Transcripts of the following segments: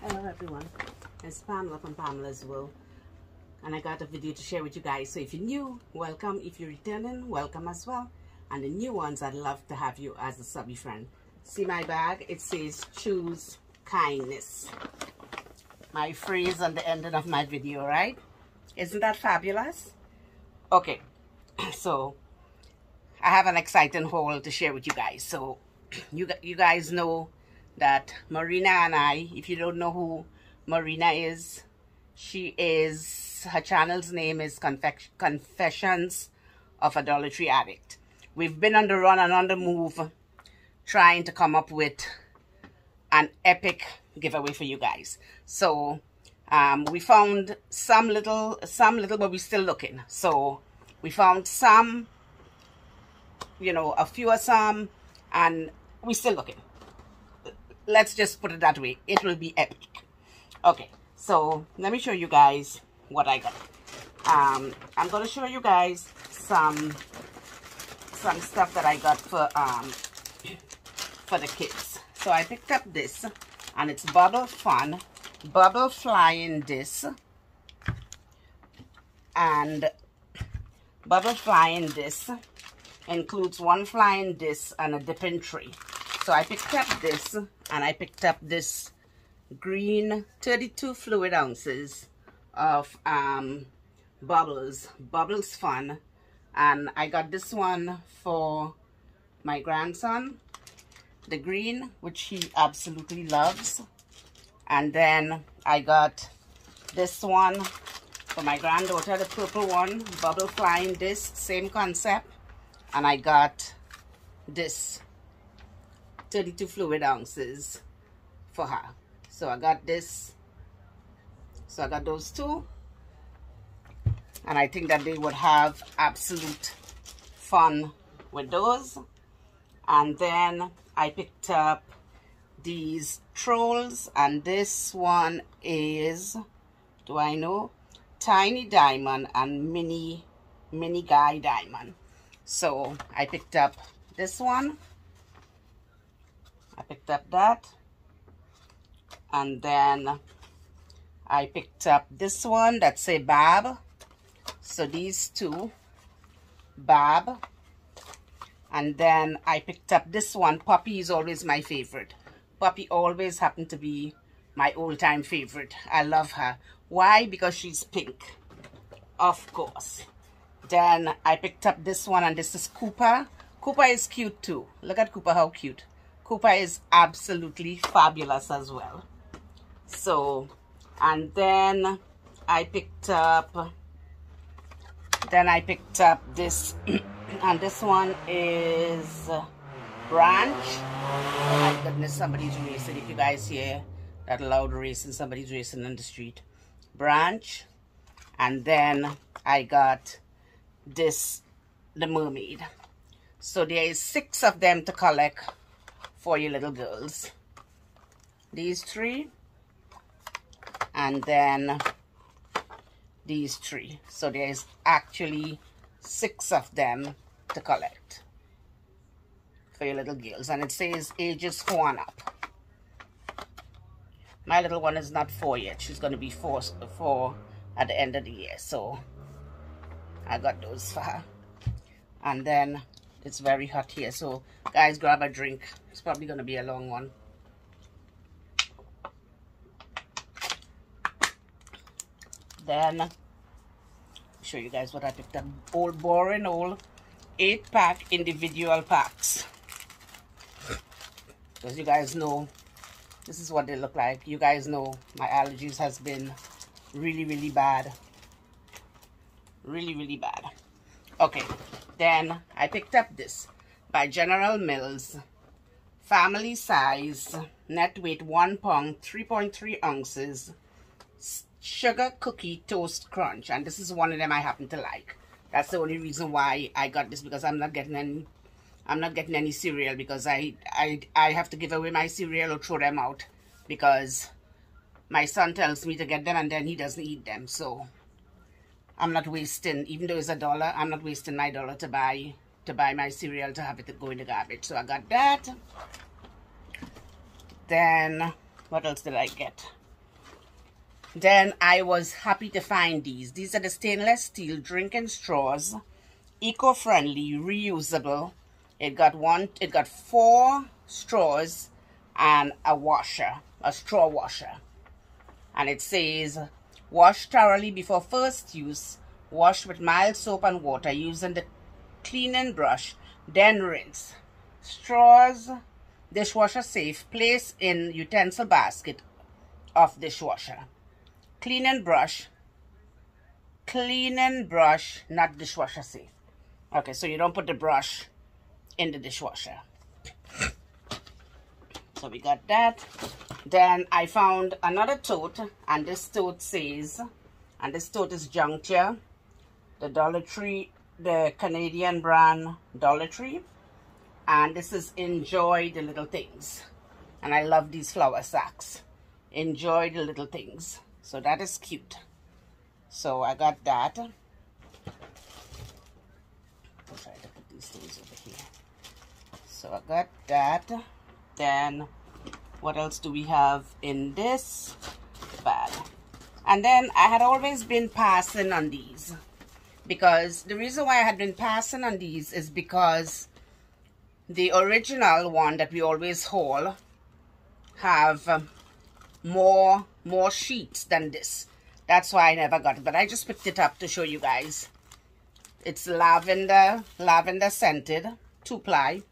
Hello everyone, it's Pamela from Pamela's World and I got a video to share with you guys. So if you're new, welcome. If you're returning, welcome as well. And the new ones, I'd love to have you as a subby friend. See my bag? It says choose kindness. My phrase on the ending of my video, right? Isn't that fabulous? Okay, so I have an exciting haul to share with you guys. So you, you guys know that Marina and I, if you don't know who Marina is, she is, her channel's name is Confec Confessions of a Dollar Tree Addict. We've been on the run and on the move trying to come up with an epic giveaway for you guys. So um, we found some little, some little, but we're still looking. So we found some, you know, a few of some, and we're still looking let's just put it that way. It will be epic. Okay so let me show you guys what i got. Um i'm gonna show you guys some some stuff that i got for um for the kids. So i picked up this and it's bubble fun bubble flying disc and bubble flying disc includes one flying disc and a dipping tray so I picked up this and I picked up this green 32 fluid ounces of um, bubbles, bubbles fun. And I got this one for my grandson, the green, which he absolutely loves. And then I got this one for my granddaughter, the purple one, bubble flying disc, same concept. And I got this 32 fluid ounces for her. So I got this. So I got those two. And I think that they would have absolute fun with those. And then I picked up these trolls. And this one is, do I know? Tiny Diamond and Mini, Mini Guy Diamond. So I picked up this one I picked up that. And then I picked up this one that's a Bab. So these two Bab. And then I picked up this one. Poppy is always my favorite. Poppy always happened to be my all-time favorite. I love her. Why? Because she's pink. Of course. Then I picked up this one and this is Cooper Cooper is cute too. Look at Cooper how cute Cooper is absolutely fabulous as well. So, and then I picked up, then I picked up this, and this one is Branch. Oh my goodness, somebody's racing. If you guys hear that loud racing, somebody's racing in the street. Branch. And then I got this, the mermaid. So there is six of them to collect for you little girls. These three. And then these three. So there's actually six of them to collect for your little girls. And it says ages four up. My little one is not four yet. She's going to be four, four at the end of the year. So I got those for her. And then it's very hot here so guys grab a drink. It's probably going to be a long one. Then show you guys what I picked up. Old boring old eight pack individual packs. As you guys know this is what they look like. You guys know my allergies has been really really bad. Really really bad. Okay then I picked up this by General Mills. Family size, net weight 1 pound, 3.3 ounces. Sugar cookie toast crunch. And this is one of them I happen to like. That's the only reason why I got this because I'm not getting any I'm not getting any cereal because I, I, I have to give away my cereal or throw them out because my son tells me to get them and then he doesn't eat them. So I'm not wasting, even though it's a dollar, I'm not wasting my dollar to buy to buy my cereal to have it go in the garbage. So I got that. Then, what else did I get? then I was happy to find these. These are the stainless steel drinking straws, eco-friendly, reusable. It got one, it got four straws and a washer, a straw washer. And it says, wash thoroughly before first use. Wash with mild soap and water using the cleaning brush, then rinse. Straws, dishwasher safe, place in utensil basket of dishwasher. Cleaning brush, cleaning brush, not dishwasher safe. Okay, so you don't put the brush in the dishwasher. So we got that. Then I found another tote, and this tote says, and this tote is Juncture, the Dollar Tree, the Canadian brand Dollar Tree. And this is Enjoy the Little Things. And I love these flower sacks. Enjoy the little things. So that is cute. So I got that. I'll try to put these things over here. So I got that. Then what else do we have in this? Bag? And then I had always been passing on these. Because the reason why I had been passing on these is because the original one that we always haul have um, more more sheets than this. That's why I never got it but I just picked it up to show you guys. It's lavender lavender scented two ply.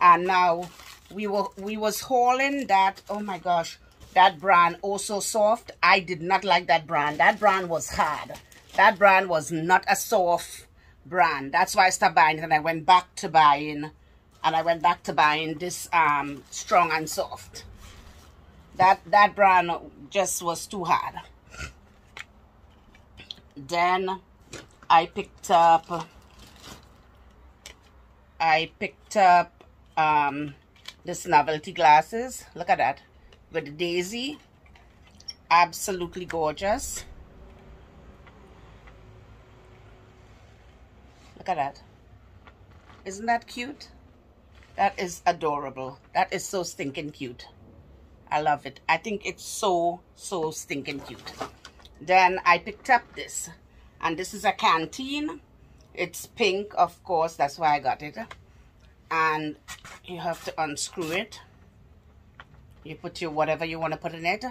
And now we were we was hauling that oh my gosh that brand also soft. I did not like that brand. That brand was hard. That brand was not a soft brand. That's why I stopped buying and I went back to buying and I went back to buying this um strong and soft. That that brand just was too hard. Then I picked up I picked up um, this novelty glasses look at that with the daisy absolutely gorgeous look at that isn't that cute that is adorable that is so stinking cute I love it. I think it's so, so stinking cute. Then I picked up this. And this is a canteen. It's pink, of course. That's why I got it. And you have to unscrew it. You put your whatever you want to put in it.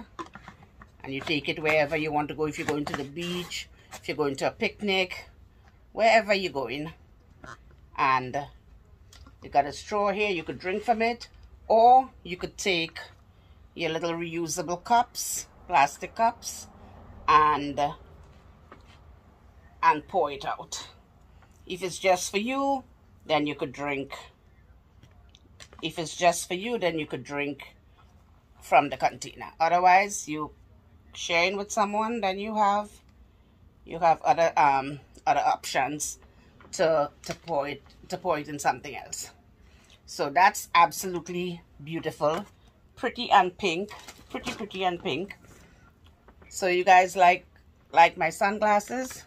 And you take it wherever you want to go. If you're going to the beach, if you're going to a picnic, wherever you're going. And you got a straw here. You could drink from it. Or you could take your little reusable cups, plastic cups, and and pour it out. If it's just for you, then you could drink. If it's just for you, then you could drink from the container. Otherwise, you sharing with someone, then you have you have other um other options to to pour it to pour it in something else. So that's absolutely beautiful. Pretty and pink. Pretty pretty and pink. So you guys like like my sunglasses?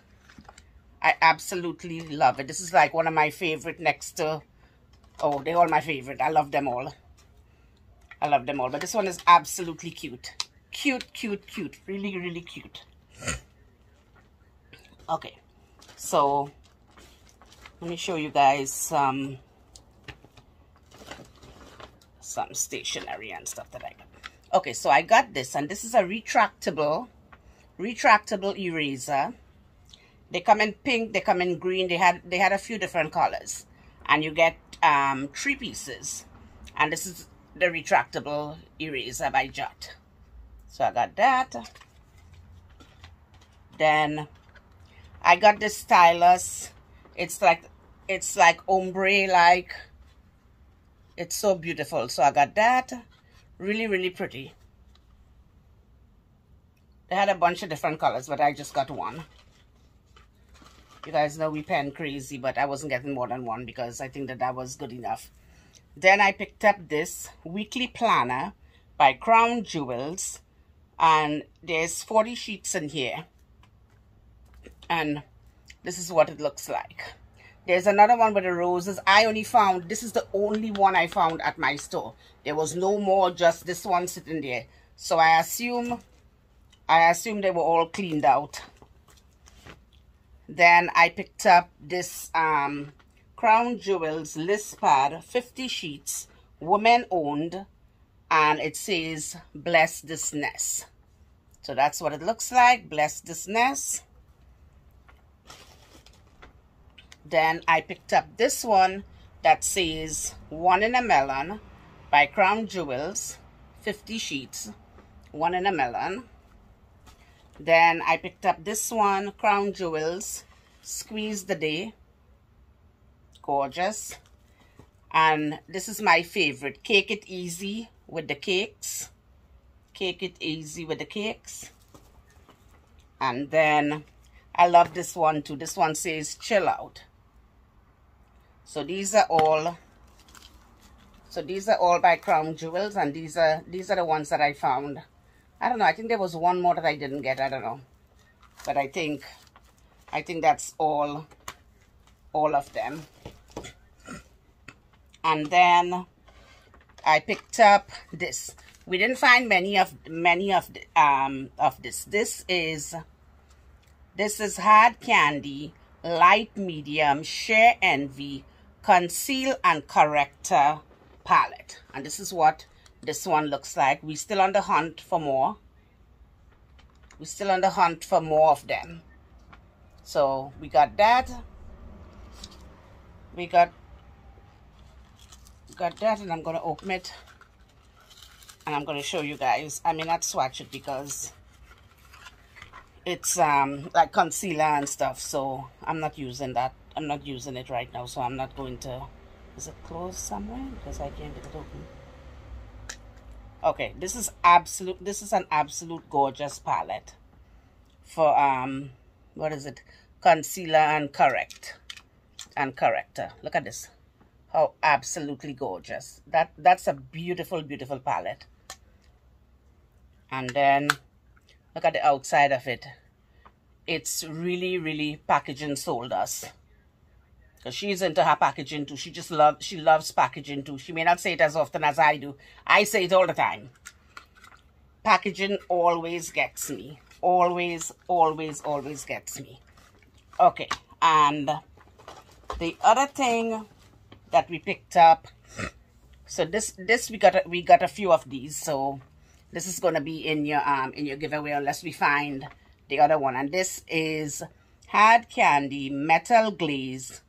I absolutely love it. This is like one of my favorite next to oh they're all my favorite. I love them all. I love them all but this one is absolutely cute. Cute cute cute. Really really cute. Okay. So let me show you guys some some stationery and stuff that I got. Okay, so I got this, and this is a retractable, retractable eraser. They come in pink, they come in green, they had they had a few different colors. And you get um, three pieces. And this is the retractable eraser by Jot. So I got that. Then I got this stylus. It's like it's like ombre like it's so beautiful so i got that really really pretty they had a bunch of different colors but i just got one you guys know we pen crazy but i wasn't getting more than one because i think that that was good enough then i picked up this weekly planner by crown jewels and there's 40 sheets in here and this is what it looks like there's another one with the roses. I only found, this is the only one I found at my store. There was no more, just this one sitting there. So I assume I assume they were all cleaned out. Then I picked up this um, Crown Jewels list pad, 50 sheets, woman owned, and it says bless this nest. So that's what it looks like, bless this nest. Then I picked up this one that says one in a melon by Crown Jewels, 50 sheets, one in a melon. Then I picked up this one, Crown Jewels, Squeeze the Day. Gorgeous. And this is my favorite, Cake It Easy with the cakes. Cake It Easy with the cakes. And then I love this one too. This one says Chill Out. So these are all so these are all by Crown Jewels and these are these are the ones that I found I don't know. I think there was one more that I didn't get. I don't know. But I think, I think that's all, all of them. And then I picked up this. We didn't find many of, many of, um, of this. This is, this is Hard Candy, Light Medium, Sheer Envy, Conceal and Corrector palette. And this is what this one looks like. We're still on the hunt for more. We're still on the hunt for more of them. So we got that. We got got that and I'm going to open it and I'm going to show you guys. I mean, not swatch it because it's um like concealer and stuff so I'm not using that I'm not using it right now so I'm not going to is it closed somewhere because I can't get it open okay this is absolute this is an absolute gorgeous palette for um what is it? Concealer and correct and corrector. Look at this. How absolutely gorgeous. That that's a beautiful beautiful palette. And then look at the outside of it. It's really really packaging sold us because she's into her packaging too. She just loves, she loves packaging too. She may not say it as often as I do. I say it all the time. Packaging always gets me. Always, always, always gets me. Okay, and the other thing that we picked up, so this, this we got, a, we got a few of these, so this is going to be in your, um, in your giveaway unless we find the other one. And this is Hard Candy Metal Glaze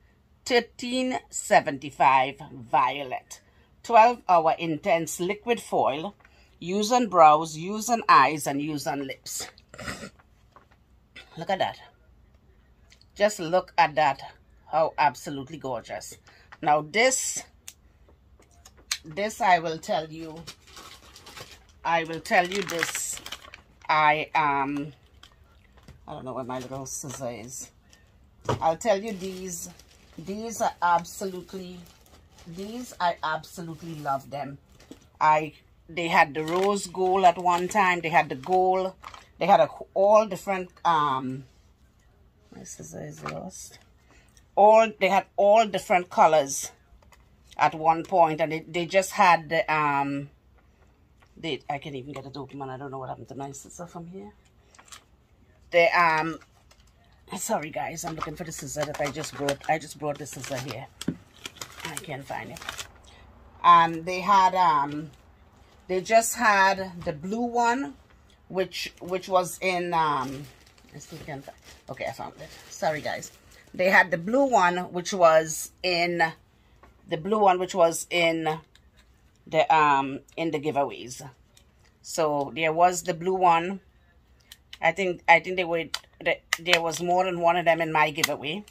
1375 Violet. 12 hour intense liquid foil. Use on brows, use on eyes, and use on lips. Look at that. Just look at that. How absolutely gorgeous. Now this, this I will tell you, I will tell you this. I, um, I don't know where my little scissor is. I'll tell you these these are absolutely, these I absolutely love them. I, they had the rose gold at one time. They had the gold. They had a, all different, um, my scissor is lost. All, they had all different colors at one point and they, they just had the, um, they, I can't even get it open and I don't know what happened to my scissor from here. The, um, sorry guys i'm looking for the scissor that i just brought. I just brought the scissor here. I can't find it. And they had um they just had the blue one which which was in um I can't find, okay i found it. Sorry guys. They had the blue one which was in the blue one which was in the um in the giveaways. So there was the blue one. I think i think they were there was more than one of them in my giveaway.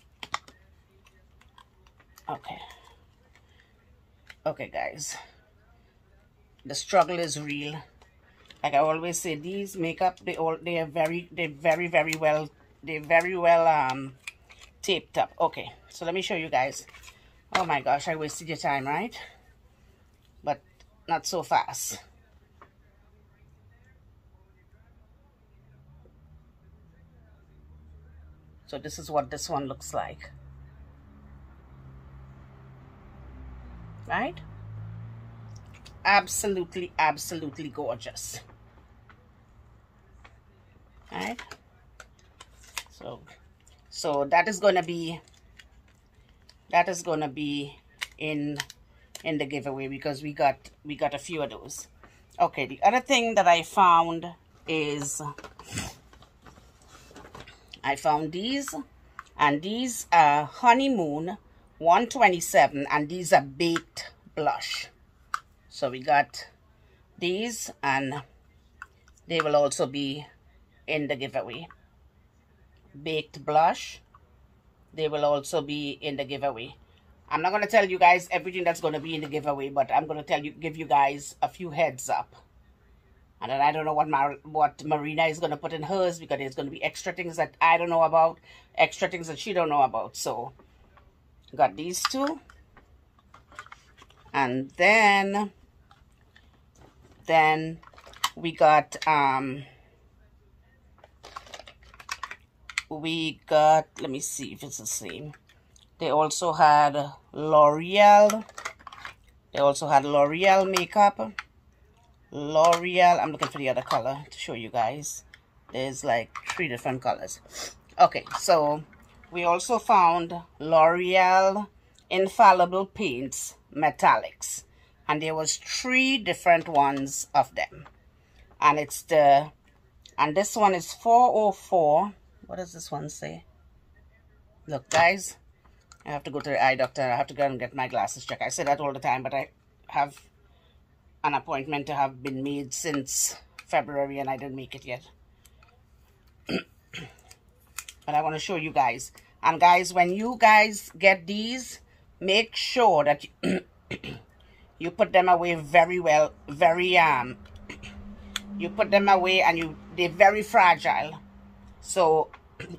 Okay. Okay, guys. The struggle is real. Like I always say, these makeup, they all they are very, they're very, very well, they're very well um taped up. Okay, so let me show you guys. Oh my gosh, I wasted your time, right? But not so fast. So this is what this one looks like. Right? Absolutely, absolutely gorgeous. right so so that is going to be that is going to be in in the giveaway because we got we got a few of those okay the other thing that i found is i found these and these are honeymoon 127 and these are baked blush. So we got these and they will also be in the giveaway. Baked blush they will also be in the giveaway. I'm not going to tell you guys everything that's going to be in the giveaway but i'm going to tell you give you guys a few heads up and then i don't know what Mar what marina is going to put in hers because there's going to be extra things that i don't know about extra things that she don't know about. So got these two. And then then we got um we got let me see if it's the same. They also had l'oreal. They also had l'oreal makeup l'oreal. I'm looking for the other color to show you guys. There's like three different colors. Okay so we also found l'oreal infallible paints metallics and there was three different ones of them. And it's the and this one is 404 what does this one say? Look guys I have to go to the eye doctor. I have to go and get my glasses checked. I say that all the time but I have an appointment to have been made since February and I didn't make it yet. But I want to show you guys. And guys when you guys get these make sure that you, you put them away very well very um you put them away and you they're very fragile. So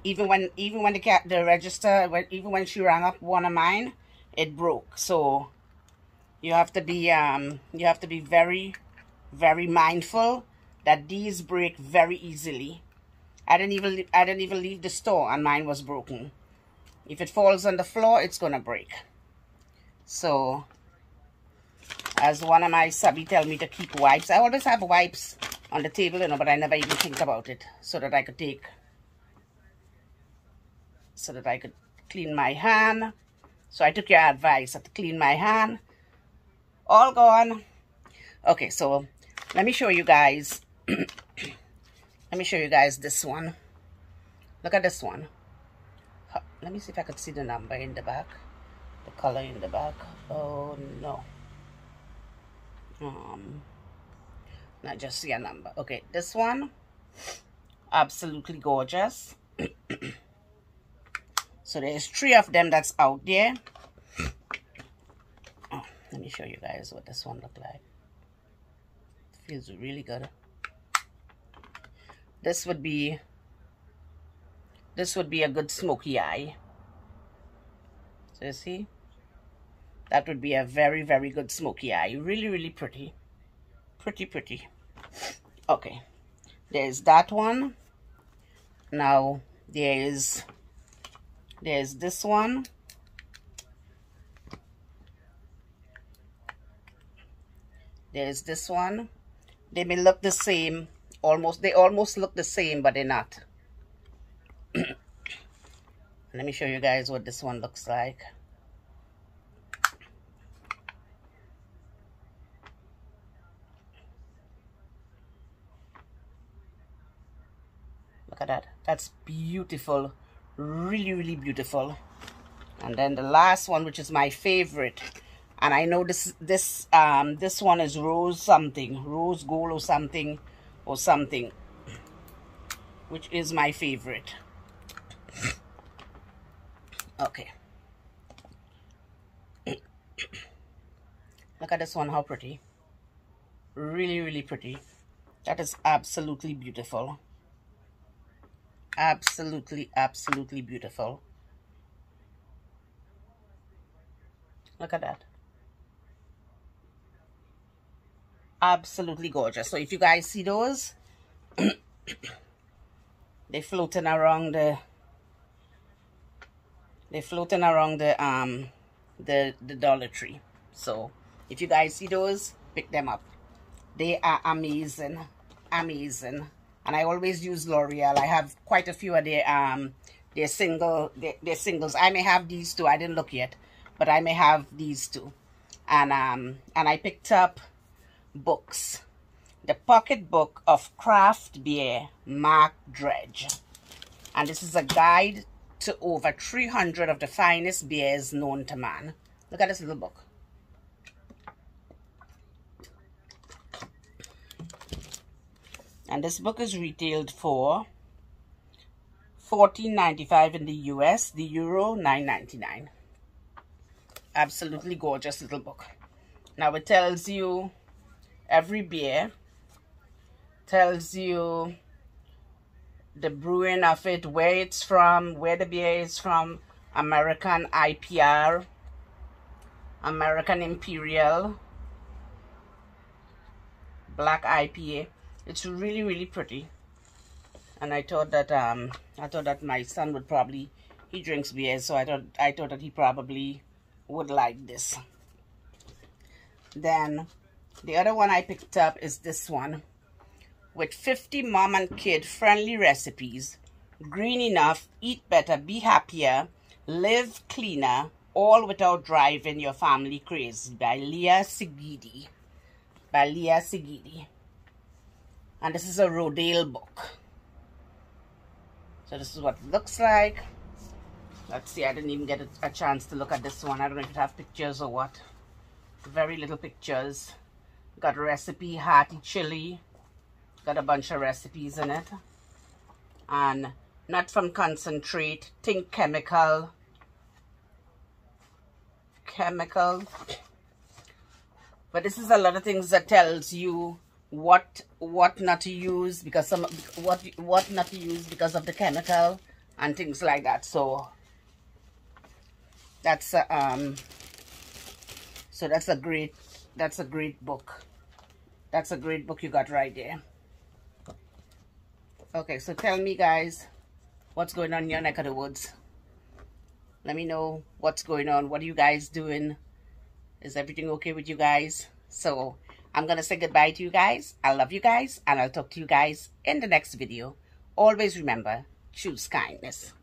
even when even when the cat the register even when she rang up one of mine it broke. So you have to be um you have to be very very mindful that these break very easily i didn't even i didn't even leave the store and mine was broken if it falls on the floor it's gonna break so as one of my subby tell me to keep wipes i always have wipes on the table, you know, but I never even think about it so that I could take, so that I could clean my hand. So I took your advice to clean my hand. All gone. Okay, so let me show you guys. let me show you guys this one. Look at this one. Let me see if I could see the number in the back. The color in the back. Oh, no. Um, not just see a number okay this one absolutely gorgeous so there's three of them that's out there me show you guys what this one look like. Feels really good. This would be this would be a good smoky eye. So you see? That would be a very very good smoky eye. Really really pretty. Pretty pretty. Okay. There's that one. Now there's there's this one there's this one. They may look the same almost they almost look the same but they're not. Let me show you guys what this one looks like. Look at that. That's beautiful. Really really beautiful. And then the last one which is my favorite and I know this this um this one is rose something rose gold or something or something which is my favorite. Okay. Look at this one how pretty. Really really pretty. That is absolutely beautiful. Absolutely absolutely beautiful. Look at that absolutely gorgeous so if you guys see those they floating around the they floating around the um the the dollar tree so if you guys see those pick them up they are amazing amazing And I always use L'Oreal. I have quite a few of their, um, their, single, their, their singles. I may have these two. I didn't look yet. But I may have these two. And, um, and I picked up books. The Pocket Book of Craft Beer, Mark Dredge. And this is a guide to over 300 of the finest beers known to man. Look at this little book. And this book is retailed for $14.95 in the US, the Euro $9.99. Absolutely gorgeous little book. Now it tells you every beer, tells you the brewing of it, where it's from, where the beer is from, American IPA, American Imperial, Black IPA. It's really, really pretty. And I thought that um I thought that my son would probably he drinks beer, so I thought I thought that he probably would like this. Then the other one I picked up is this one with 50 mom and kid friendly recipes. Green enough, eat better, be happier, live cleaner, all without driving your family crazy by Leah Segedie. By Leah Segedie. And this is a Rodale book. So this is what it looks like. Let's see, I didn't even get a, a chance to look at this one. I don't know if it has pictures or what. Very little pictures. Got a recipe, hearty chili. Got a bunch of recipes in it. And not from concentrate, think chemical. Chemical. But this is a lot of things that tells you what what not to use because some what what not to use because of the chemical and things like that. So that's a, um so that's a great that's a great book. That's a great book you got right there. Okay, so tell me guys, what's going on in your neck of the woods? Let me know what's going on. What are you guys doing? Is everything okay with you guys? So, I'm going to say goodbye to you guys. I love you guys, and I'll talk to you guys in the next video. Always remember, choose kindness.